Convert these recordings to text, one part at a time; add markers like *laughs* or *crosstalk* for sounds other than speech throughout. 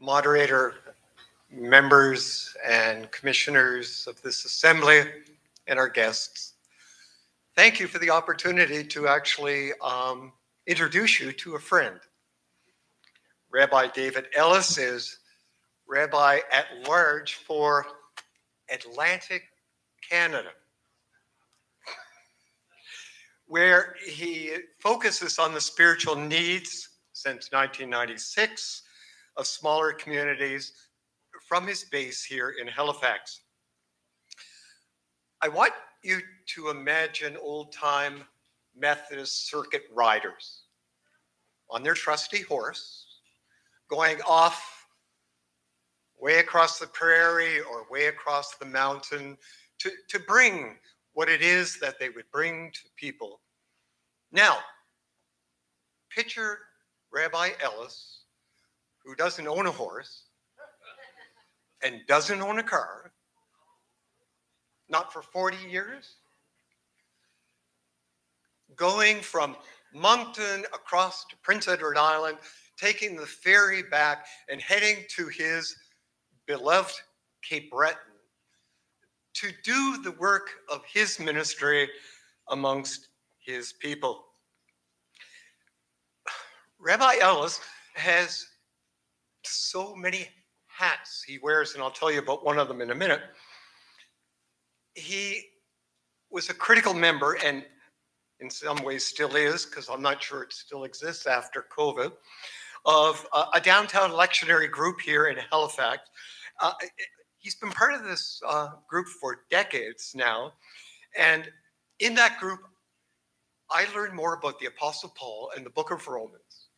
moderator, members and commissioners of this assembly, and our guests. Thank you for the opportunity to actually um, introduce you to a friend. Rabbi David Ellis is Rabbi at Large for Atlantic Canada, where he focuses on the spiritual needs since 1996 of smaller communities from his base here in Halifax. I want you to imagine old time Methodist circuit riders on their trusty horse going off way across the prairie or way across the mountain to, to bring what it is that they would bring to people. Now, picture Rabbi Ellis, who doesn't own a horse and doesn't own a car, not for 40 years, going from Moncton across to Prince Edward Island, taking the ferry back and heading to his beloved Cape Breton to do the work of his ministry amongst his people. *sighs* Rabbi Ellis has so many hats he wears, and I'll tell you about one of them in a minute. He was a critical member, and in some ways still is, because I'm not sure it still exists after COVID, of a, downtown lectionary group here in Halifax. Uh, he's been part of this uh, group for decades now. And in that group, I learned more about the Apostle Paul and the book of Romans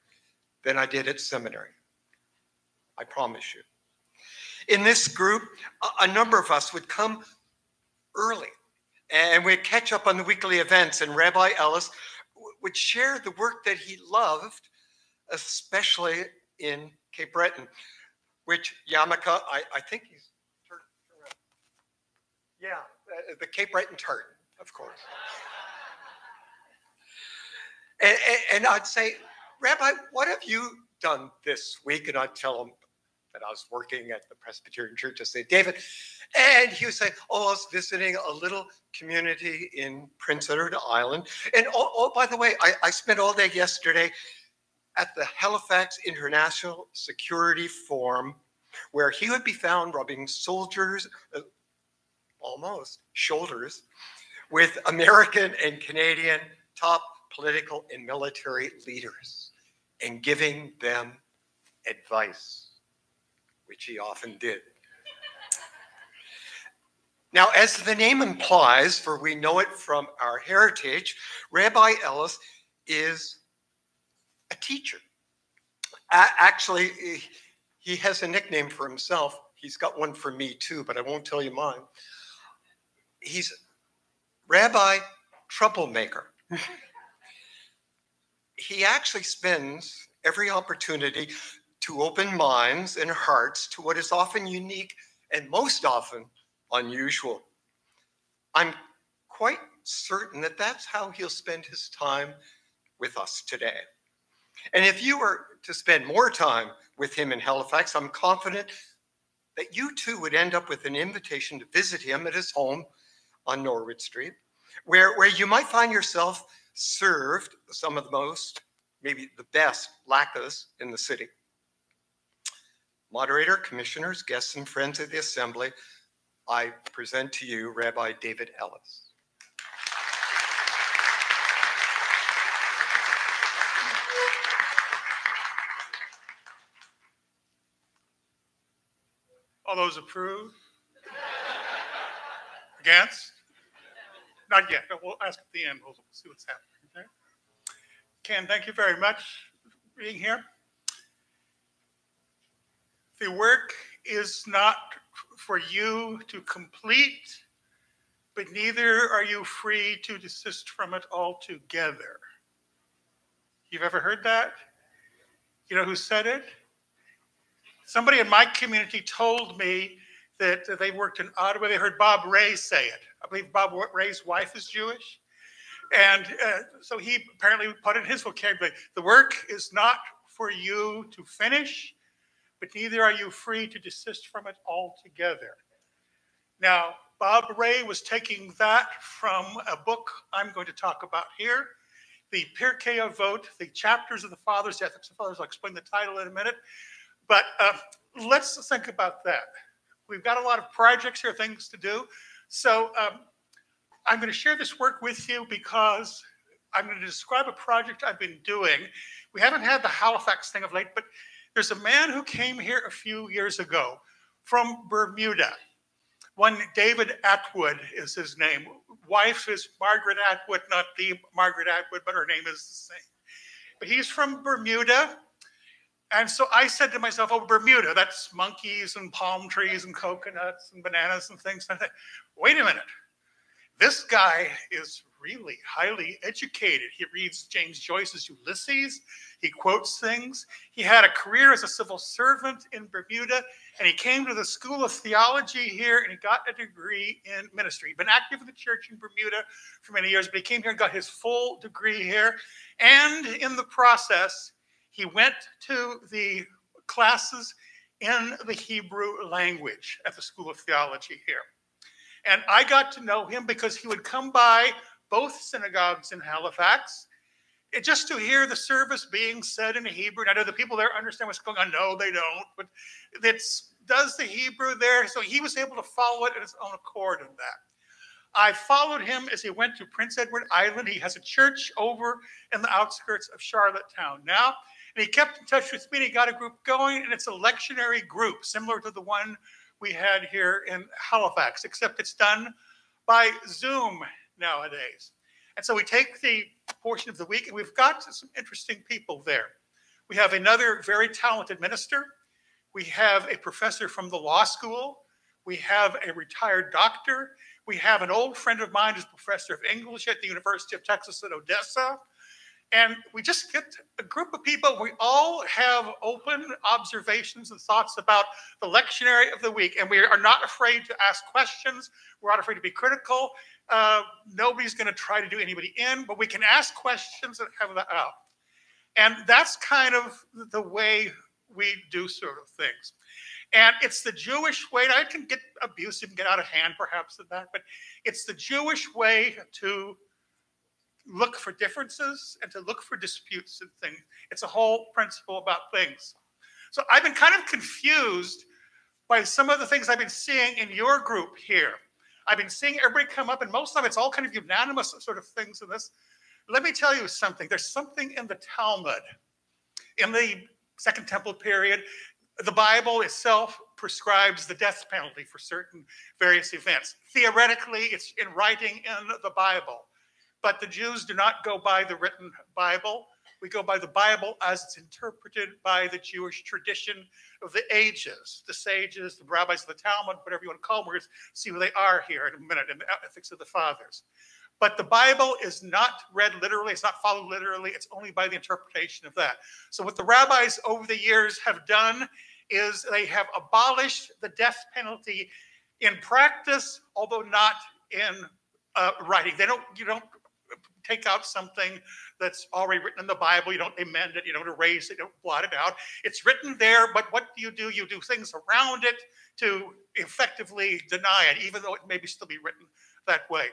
than I did at seminary. I promise you. In this group, a, number of us would come early and we'd catch up on the weekly events, and Rabbi Ellis would share the work that he loved, especially in Cape Breton, which yarmulke, I, I think he's yeah, uh, the Cape Breton tartan, of course. and, and, and, I'd say, Rabbi, what have you done this week? And I'd tell him that I was working at the Presbyterian Church. of St. David, and he would say, Oh, I was visiting a little community in Prince Edward Island. And oh, oh by the way, I, I spent all day yesterday at the Halifax International Security Forum, where he would be found rubbing soldiers, uh, almost shoulders with American and Canadian top political and military leaders and giving them advice, which he often did. Now, as the name implies, for we know it from our heritage, Rabbi Ellis is a teacher. actually, he has a nickname for himself. He's got one for me too, but I won't tell you mine he's Rabbi Troublemaker. *laughs* he actually spends every opportunity to open minds and hearts to what is often unique and most often unusual. I'm quite certain that that's how he'll spend his time with us today. And if you were to spend more time with him in Halifax, I'm confident that you too would end up with an invitation to visit him at his home on Norwood Street, where, where you might find yourself served some of the most, maybe the best latkes in the city. Moderator, commissioners, guests, and friends of the assembly, I present to you Rabbi David Ellis. All those approve? Against? Not yet, but we'll ask at the end. We'll see what's happening. Okay? Ken, thank you very much for being here. The work is not for you to complete, but neither are you free to desist from it altogether. You've ever heard that? You know who said it? Somebody in my community told me that they worked in Ottawa. They heard Bob Rae say it. I believe Bob Rae's wife is Jewish. And uh, so he apparently put in his vocabulary the work is not for you to finish, but neither are you free to desist from it altogether. Now, Bob Rae was taking that from a book I'm going to talk about here, the Pirkei Avot, the chapters of the Fathers, the Ethics of Fathers. I'll explain the title in a minute. But uh, let's think about that. We've got a lot of projects here, things to do. So um, I'm going to share this work with you because I'm going to describe a project I've been doing. We haven't had the Halifax thing of late, but there's a man who came here a few years ago from Bermuda. One David Atwood is his name. Wife is Margaret Atwood, not the Margaret Atwood, but her name is the same. But he's from Bermuda. And so I said to myself, oh, Bermuda, that's monkeys and palm trees and coconuts and bananas and things. Wait a minute. This guy is really highly educated. He reads James Joyce's Ulysses. He quotes things. He had a career as a civil servant in Bermuda, and he came to the School of Theology here and he got a degree in ministry. He'd been active in the church in Bermuda for many years, but he came here and got his full degree here. And in the process, he went to the classes in the Hebrew language at the School of Theology here. And I got to know him because he would come by both synagogues in Halifax it, just to hear the service being said in Hebrew. I know the people there understand what's going on. No, they don't, but it does the Hebrew there. So he was able to follow it at his own accord in that. I followed him as he went to Prince Edward Island. He has a church over in the outskirts of Charlottetown now. And he kept in touch with me. And he got a group going, and it's a lectionary group similar to the one we had here in Halifax, except it's done by Zoom nowadays. And so we take the portion of the week, and we've got some interesting people there. We have another very talented minister. We have a professor from the law school. We have a retired doctor. We have an old friend of mine who's professor of English at the University of Texas at Odessa. And we just get a group of people. We all have open observations and thoughts about the lectionary of the week. And we are not afraid to ask questions. We're not afraid to be critical. Uh, nobody's going to try to do anybody in, but we can ask questions and have that out. And that's kind of the way we do sort of things. And it's the Jewish way. I can get abusive and get out of hand, perhaps, in that, but it's the Jewish way to look for differences and to look for disputes and things. It's a whole principle about things. So I've been kind of confused by some of the things I've been seeing in your group here. I've been seeing everybody come up, and most of it's all kind of unanimous sort of things in this. Let me tell you something. There's something in the Talmud, in the Second Temple period. The Bible itself prescribes the death penalty for certain various events. Theoretically, it's in writing in the Bible. But the Jews do not go by the written Bible. We go by the Bible as it's interpreted by the Jewish tradition of the ages, the sages, the rabbis of the Talmud, whatever you want to call them. We're going to see who they are here in a minute in the ethics of the fathers. But the Bible is not read literally, it's not followed literally, it's only by the interpretation of that. So, what the rabbis over the years have done is they have abolished the death penalty in practice, although not in uh, writing. They don't, you don't take out something that's already written in the Bible. You don't amend it, you don't erase it, you don't blot it out. It's written there, but what do you do? You do things around it to effectively deny it, even though it may be still be written that way.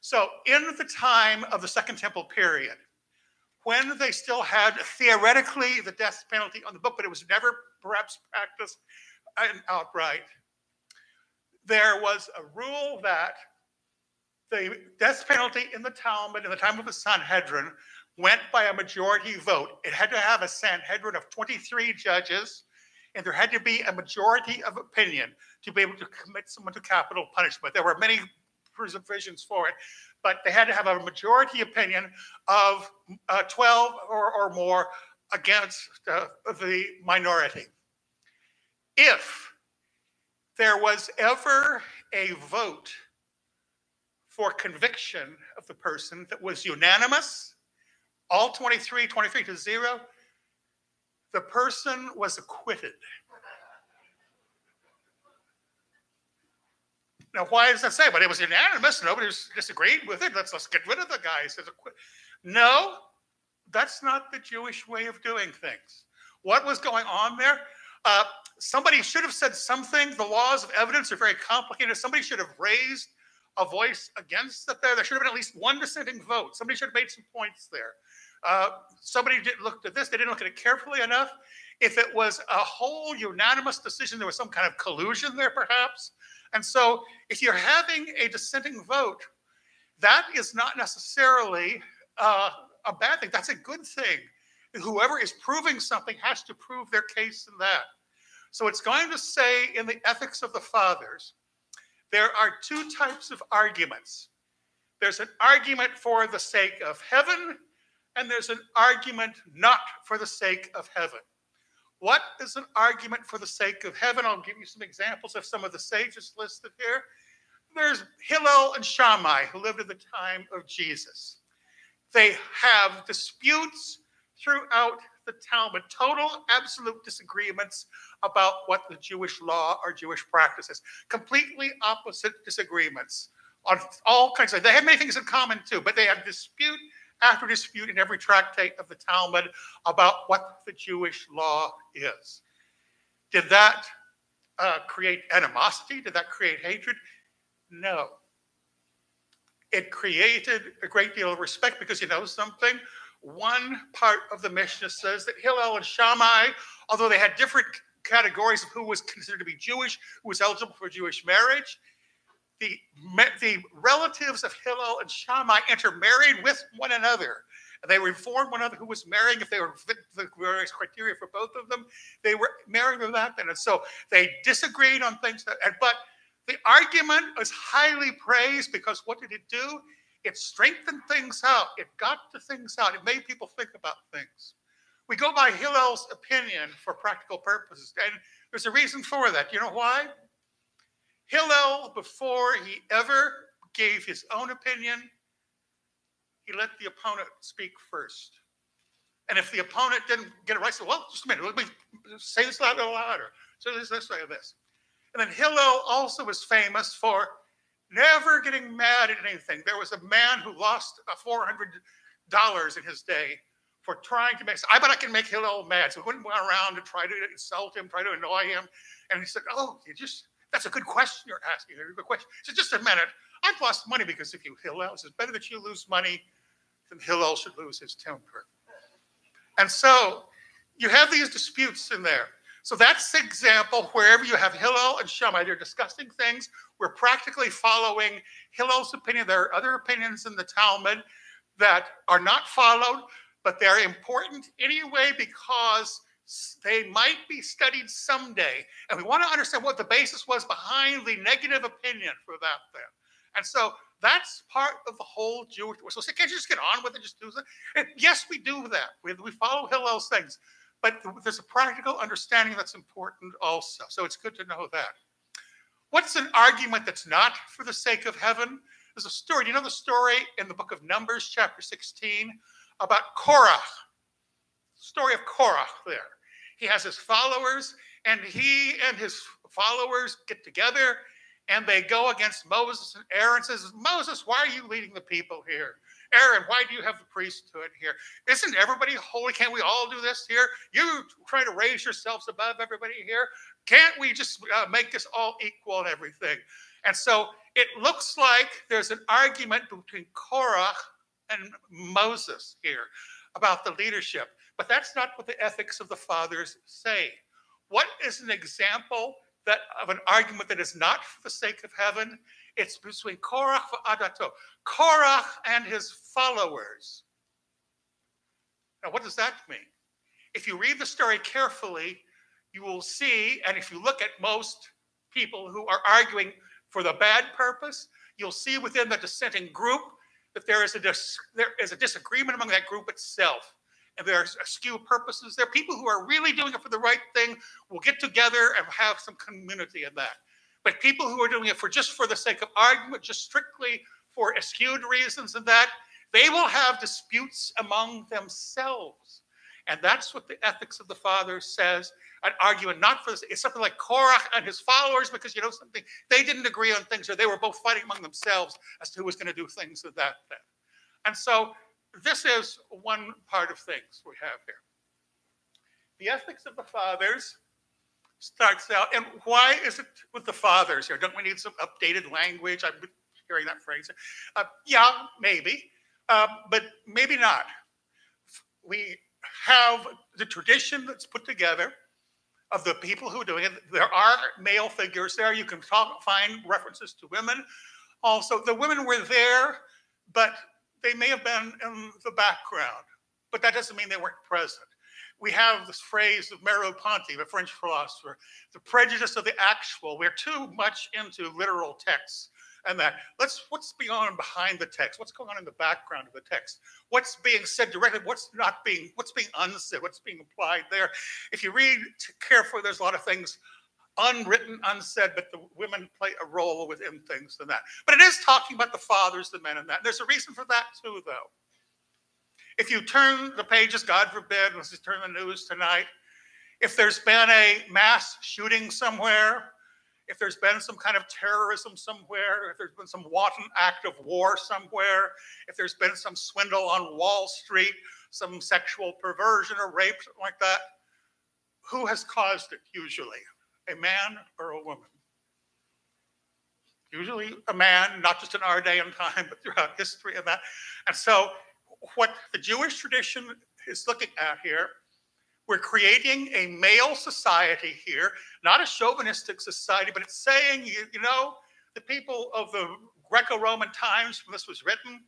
So, in the time of the Second Temple period, when they still had theoretically the death penalty on the book, but it was never perhaps practiced outright, there was a rule that the death penalty in the Talmud in the time of the Sanhedrin went by a majority vote. It had to have a Sanhedrin of 23 judges, and there had to be a majority of opinion to be able to commit someone to capital punishment. There were many provisions for it, but they had to have a majority opinion of uh, 12 or, or, more against uh, the minority. If there was ever a vote for conviction of the person that was unanimous, all 23, 23 to zero, the person was acquitted. Now, why does that say? But it was unanimous. Nobody disagreed with it. Let's let's get rid of the guy. He says, no, that's not the Jewish way of doing things. What was going on there? Uh, somebody should have said something. The laws of evidence are very complicated. Somebody should have raised a voice against it there. There should have been at least one dissenting vote. Somebody should have made some points there. Uh, somebody did, looked at this. They didn't look at it carefully enough. If it was a whole unanimous decision, there was some kind of collusion there, perhaps. And so, if you're having a dissenting vote, that is not necessarily uh, a bad thing. That's a good thing. Whoever is proving something has to prove their case in that. So it's going to say in the Ethics of the Fathers, there are two types of arguments. There's an argument for the sake of heaven, and there's an argument not for the sake of heaven. What is an argument for the sake of heaven? I'll give you some examples of some of the sages listed here. There's Hillel and Shammai, who lived at the time of Jesus. They have disputes throughout the Talmud, total absolute disagreements about what the Jewish law or Jewish practices, completely opposite disagreements on all kinds of. They had many things in common too, but they have dispute after dispute in every tractate of the Talmud about what the Jewish law is. Did that uh, create animosity? Did that create hatred? No. It created a great deal of respect because you know something? One part of the Mishnah says that Hillel and Shammai, although they had different categories of who was considered to be Jewish, who was eligible for Jewish marriage, the, the relatives of Hillel and Shammai intermarried with one another. They reformed one another who was marrying, if they were fit the various criteria for both of them, they were marrying them that. And so they disagreed on things that, but the argument was highly praised because what did it do? It strengthened things out. It got to things out. It made people think about things. We go by Hillel's opinion for practical purposes, and there's a reason for that. You know why? Hillel, before he ever gave his own opinion, he let the opponent speak first. And if the opponent didn't get it right, so well, just a minute, let me say this a little louder. So this, this, this. And then Hillel also was famous for never getting mad at anything. There was a man who lost $400 in his day for trying to make, I bet I can make Hillel mad. So he wouldn't go around to try to insult him, try to annoy him. And he said, Oh, you just, that's a good question you're asking. A good question. So just a minute. I've lost money because if you Hillel, it's better that you lose money than Hillel should lose his temper. And so you have these disputes in there. So that's the example wherever you have Hillel and Shammai, they're discussing things. We're practically following Hillel's opinion. There are other opinions in the Talmud that are not followed, but they're important anyway because they might be studied someday. And we want to understand what the basis was behind the negative opinion for that then. And so that's part of the whole Jewish. So can't you just get on with it? Just do that. yes, we do that. We, we follow Hillel's things, but there's a practical understanding that's important also. So it's good to know that. What's an argument that's not for the sake of heaven? There's a story. Do you know the story in the book of Numbers, chapter 16, about Korah? Story of Korah there. He has his followers, and he and his followers get together and they go against Moses and Aaron says, Moses, why are you leading the people here? Aaron, why do you have the priesthood here? Isn't everybody holy? Can't we all do this here? You trying to raise yourselves above everybody here? Can't we just uh, make us all equal and everything? And so it looks like there's an argument between Korah and Moses here about the leadership. But that's not what the ethics of the fathers say. What is an example that of an argument that is not for the sake of heaven? It's between Korach Korah Adato, Korah and his followers. Now, what does that mean? If you read the story carefully, you will see, and if you look at most people who are arguing for the bad purpose, you'll see within the dissenting group that there is a dis- there is a disagreement among that group itself and there's askew purposes. There are people who are really doing it for the right thing will get together and have some community in that. But people who are doing it for just for the sake of argument, just strictly for askewed reasons and that, they will have disputes among themselves. And that's what the ethics of the father says. An argument not for this, it's something like Korah and his followers, because you know something, they didn't agree on things, or they were both fighting among themselves as to who was going to do things with that then. And so this is one part of things we have here. The ethics of the fathers starts out, and why is it with the fathers here? Don't we need some updated language? I'm hearing that phrase. Uh, yeah, maybe, uh, but maybe not. We have the tradition that's put together of the people who are doing it. There are male figures there. You can talk, find references to women. Also, the women were there, but they may have been in the background. But that doesn't mean they weren't present. We have this phrase of Merleau-Ponty, the French philosopher, the prejudice of the actual. We're too much into literal texts and that. Let's what's beyond behind the text? What's going on in the background of the text? What's being said directly? What's not being? What's being unsaid? What's being implied there? If you read carefully, there's a lot of things unwritten, unsaid, but the women play a role within things than that. But it is talking about the fathers, the men, and that. And there's a reason for that too, though. If you turn the pages, God forbid, let's just turn the news tonight. If there's been a mass shooting somewhere, if there's been some kind of terrorism somewhere, if there's been some wanton act of war somewhere, if there's been some swindle on Wall Street, some sexual perversion or rape, something like that, who has caused it usually? A man or a woman? Usually a man, not just in our day and time, but throughout history and that. And so, what the Jewish tradition is looking at here we're creating a male society here, not a chauvinistic society, but it's saying, you, you know, the people of the Greco Roman times when this was written,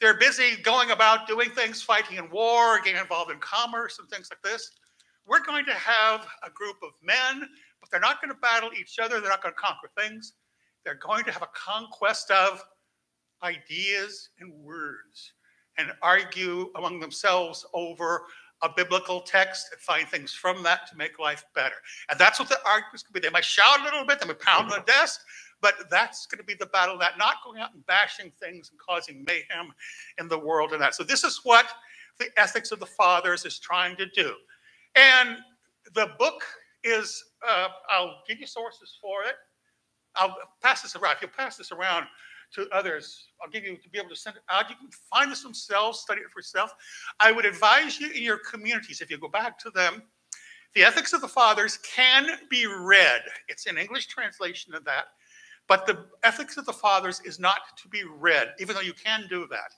they're busy going about doing things, fighting in war, getting involved in commerce and things like this. We're going to have a group of men, but they're not going to battle each other. They're not going to conquer things. They're going to have a conquest of ideas and words and argue among themselves over a biblical text and find things from that to make life better. And that's what the arguments could be. They might shout a little bit, they might pound on the desk, but that's going to be the battle that not going out and bashing things and causing mayhem in the world and that. So this is what the ethics of the fathers is trying to do. And the book is, uh, I'll give you sources for it. I'll pass this around. If you pass this around, to others. I'll give you to be able to send it out. You can find this themselves, study it for yourself. I would advise you in your communities, if you go back to them, the Ethics of the Fathers can be read. It's an English translation of that, but the Ethics of the Fathers is not to be read, even though you can do that.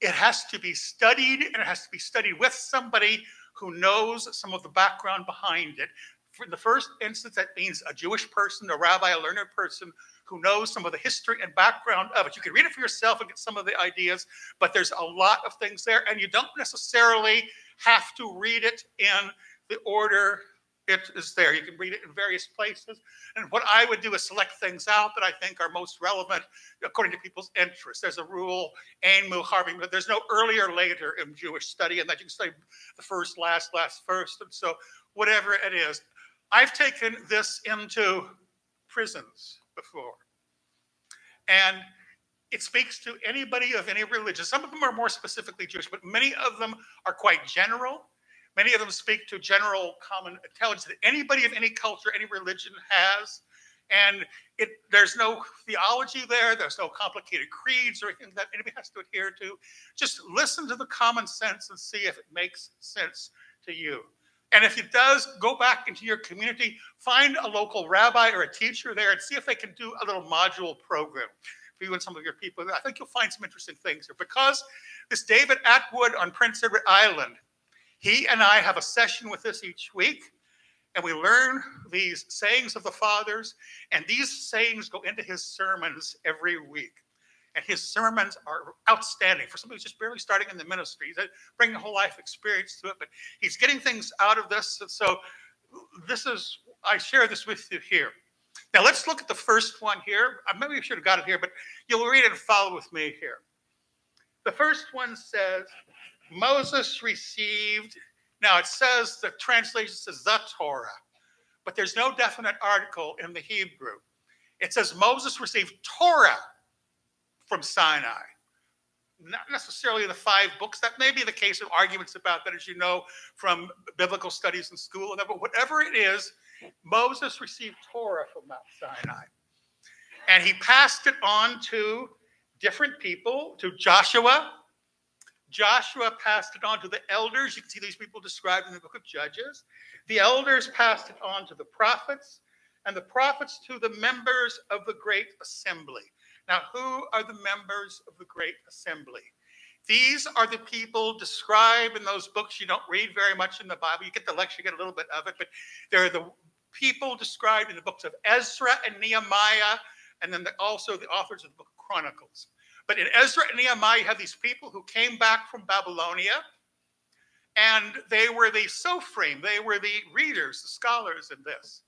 It has to be studied, and it has to be studied with somebody who knows some of the background behind it. For the first instance, that means a Jewish person, a rabbi, a learned person who knows some of the history and background of it. You can read it for yourself and get some of the ideas, but there's a lot of things there, and you don't necessarily have to read it in the order it is there. You can read it in various places. And what I would do is select things out that I think are most relevant according to people's interests. There's a rule, Ein Muharvim, but there's no earlier later in Jewish study, and that you can study the first, last, last, first. And so, whatever it is, I've taken this into prisons before. And it speaks to anybody of any religion. Some of them are more specifically Jewish, but many of them are quite general. Many of them speak to general common intelligence that anybody of any culture, any religion has. And it, there's no theology there, there's no complicated creeds or anything that anybody has to adhere to. Just listen to the common sense and see if it makes sense to you. And if it does, go back into your community, find a local rabbi or a teacher there and see if they can do a little module program for you and some of your people. I think you'll find some interesting things here because this David Atwood on Prince Edward Island, he and I have a session with this each week. And we learn these sayings of the fathers, and these sayings go into his sermons every week. And his sermons are outstanding for somebody who's just barely starting in the ministry. He's bringing a whole life experience to it, but he's getting things out of this. So this is, I share this with you here. Now let's look at the first one here. Maybe I should have got it here, but you'll read it and follow with me here. The first one says, Moses received, now it says, the translation says the Torah, but there's no definite article in the Hebrew. It says Moses received Torah from Sinai. Not necessarily the five books. That may be the case of arguments about that, as you know from biblical studies in school. But whatever it is, Moses received Torah from Mount Sinai. And he passed it on to different people, to Joshua, Joshua passed it on to the elders. You can see these people described in the book of Judges. The elders passed it on to the prophets, and the prophets to the members of the great assembly. Now, who are the members of the great assembly? These are the people described in those books. You don't read very much in the Bible. You get the lecture, you get a little bit of it, but they're the people described in the books of Ezra and Nehemiah, and then the, also the authors of the book of Chronicles. But in Ezra and Nehemiah, you have these people who came back from Babylonia, and they were the soferim, they were the readers, the scholars in this.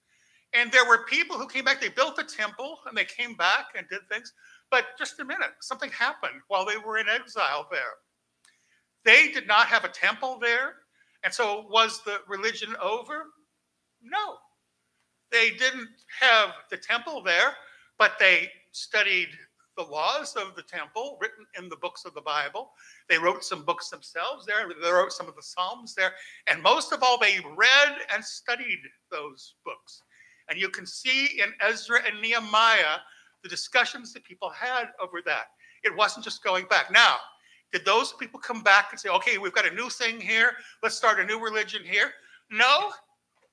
And there were people who came back, they built a temple, and they came back and did things. But just a minute, something happened while they were in exile there. They did not have a temple there. And so was the religion over? No. They didn't have the temple there, but they studied the laws of the temple written in the books of the Bible. They wrote some books themselves there. They wrote some of the Psalms there. And most of all, they read and studied those books. And you can see in Ezra and Nehemiah the discussions that people had over that. It wasn't just going back. Now, did those people come back and say, okay, we've got a new thing here, let's start a new religion here? No,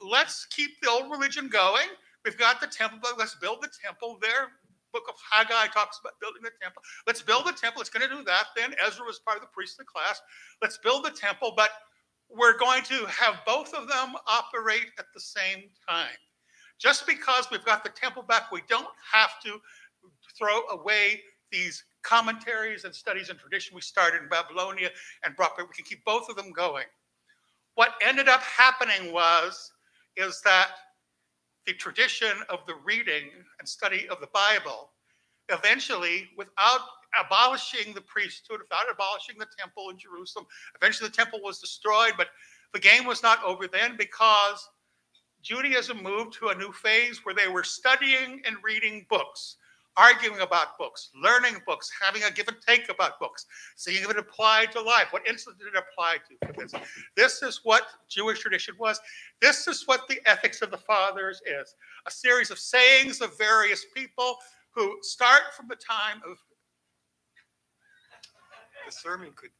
let's keep the old religion going. We've got the temple, but let's build the temple there. Book of Haggai talks about building the temple. Let's build the temple. It's going to do that. Then Ezra was part of the priestly class. Let's build the temple, but we're going to have both of them operate at the same time. Just because we've got the temple back, we don't have to throw away these commentaries and studies and tradition we started in Babylonia and brought back. We can keep both of them going. What ended up happening was is that the tradition of the reading and study of the Bible eventually, without abolishing the priesthood, without abolishing the temple in Jerusalem, eventually the temple was destroyed, but the game was not over then because Judaism moved to a new phase where they were studying and reading books, arguing about books, learning books, having a give and take about books, seeing if it applied to life. What instance did it apply to this? This is what Jewish tradition was. This is what the ethics of the fathers is a series of sayings of various people who start from the time of. The sermon could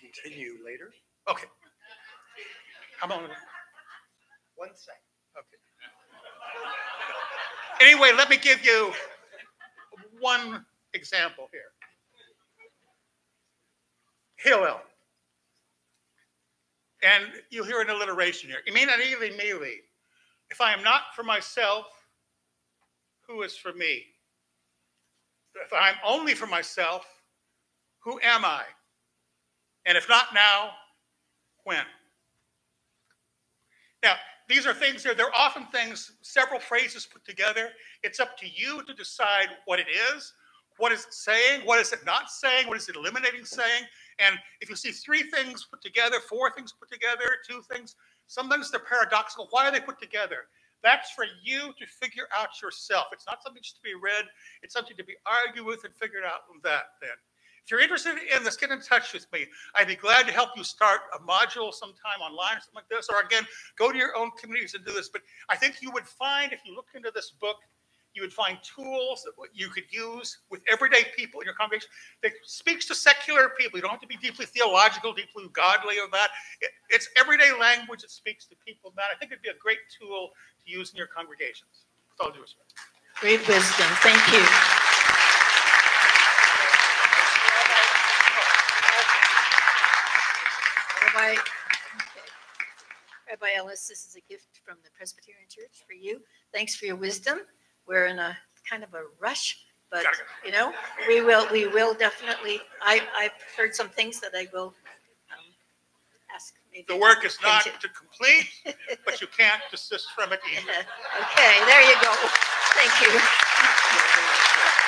continue later. Okay. Come on. One second. Anyway, let me give you one example here. Hillel. And you'll hear an alliteration here. Im ein ani li mi li. If I am not for myself, who is for me? If I'm only for myself, who am I? And if not now, when? Now, these are things there. They're often things, several phrases put together. It's up to you to decide what it is. What is it saying? What is it not saying? What is it eliminating saying? And if you see three things put together, four things put together, two things, sometimes they're paradoxical. Why are they put together? That's for you to figure out yourself. It's not something just to be read, it's something to be argued with and figured out that then. If you're interested in this, get in touch with me. I'd be glad to help you start a module sometime online or something like this. Or again, go to your own communities and do this. But I think you would find, if you look into this book, you would find tools that you could use with everyday people in your congregation that speaks to secular people. You don't have to be deeply theological, deeply godly or that. It, it's everyday language that speaks to people. That I think it'd be a great tool to use in your congregations. With all due respect. Great wisdom. Thank you. Rabbi, Rabbi Ellis, this is a gift from the Presbyterian Church for you. Thanks for your wisdom. We're in a kind of a rush, but you know, we will we will definitely. I I've heard some things that I will um, ask. Maybe The work is not to complete, *laughs* but you can't desist from it either. *laughs* okay, there you go. Thank you.